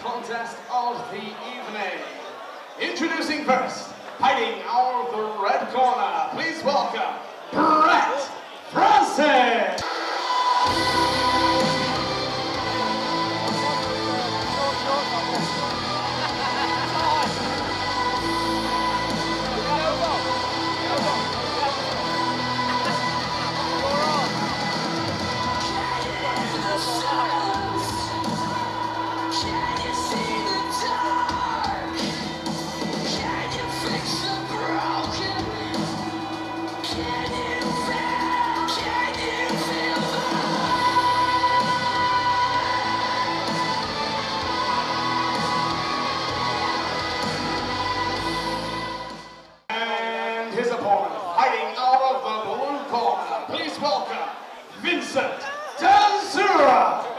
contest of the evening. Introducing first, hiding out of the red corner, please welcome corner, Vincent Dziura.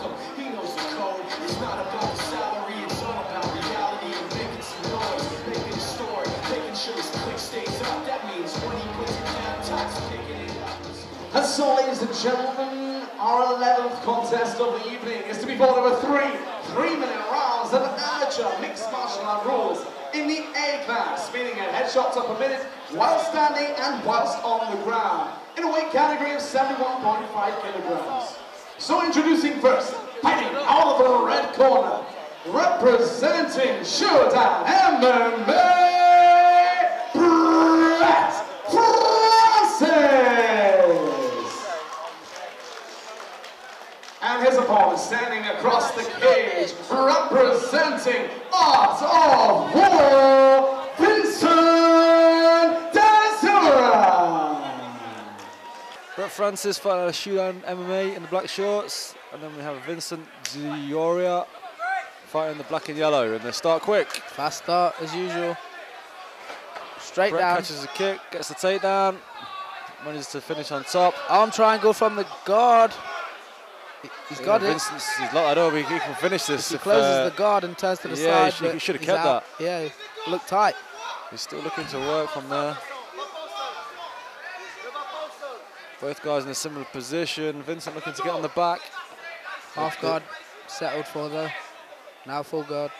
Him, he knows the code. It's not about the salary, it's all about reality and making some noise, making a story, making sure his click stays up. That means when he puts it down, Tox picking it up. And so, ladies and gentlemen, our 11th contest of the evening is to be fought over three three-minute rounds of amateur mixed martial art rules in the A class, meaning a headshot per minute while standing and whilst on the ground, in a weight category of 71.5 kilograms. So, introducing first, fighting out of the red corner, representing Showdown MMA, Brett Francis. And his opponent standing across the cage, representing Art of War, Francis of Showdown MMA in the black shorts, and then we have Vincent Dziura fighting in the black and yellow, and they start quick. Fast start as usual. Straight Brett down. catches a kick, gets the takedown, manages to finish on top. Arm triangle from the guard. He- He's Yeah, got it. Vincent's, he's locked that over, he, he can finish this. He if, closes uh, the guard and turns to the yeah, side. should- he should have kept out. Yeah, look tight. He's still looking to work from there. Both guys in a similar position. Vincent looking to get on the back. Half guard settled for though. Now full guard.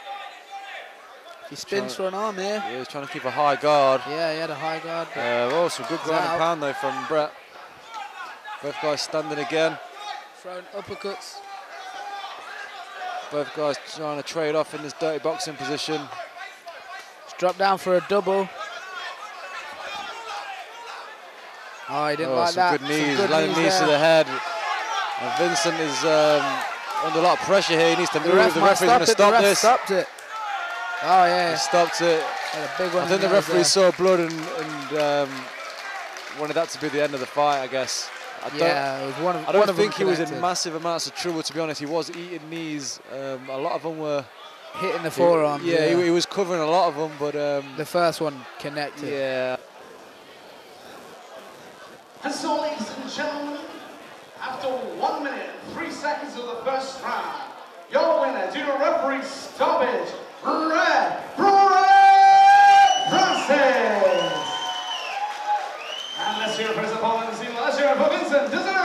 He spins for an arm here. Yeah, he's trying to keep a high guard. Yeah, he had a high guard. Uh, oh, some good ground and pound though from Brett. Both guys standing again. Throwing uppercuts. Both guys trying to trade off in this dirty boxing position. He's dropped down for a double. Oh, he didn't oh, like some that. good knees, good landing knees, to the head. And Vincent is um, under a lot of pressure here. He needs to The move. ref the referee's going to stop it. The stop ref this. stopped it. Oh yeah, He stopped it. had a big one. I think in the referee there. saw blood and, and um, wanted that to be the end of the fight, I guess. I don't, Yeah, it was one of. I don't them think he was in massive amounts of trouble, to be honest. He was eating knees. Um, a lot of them were. hitting the forearm. Yeah, He, he was covering a lot of them, but um, the first one connected. yeah. And so, ladies and gentlemen, after one minute three seconds of the first round, your winner due to referee stoppage, Red Brett Francis. And let's hear it for his opponent this evening. Let's hear it for Vincent Dziura.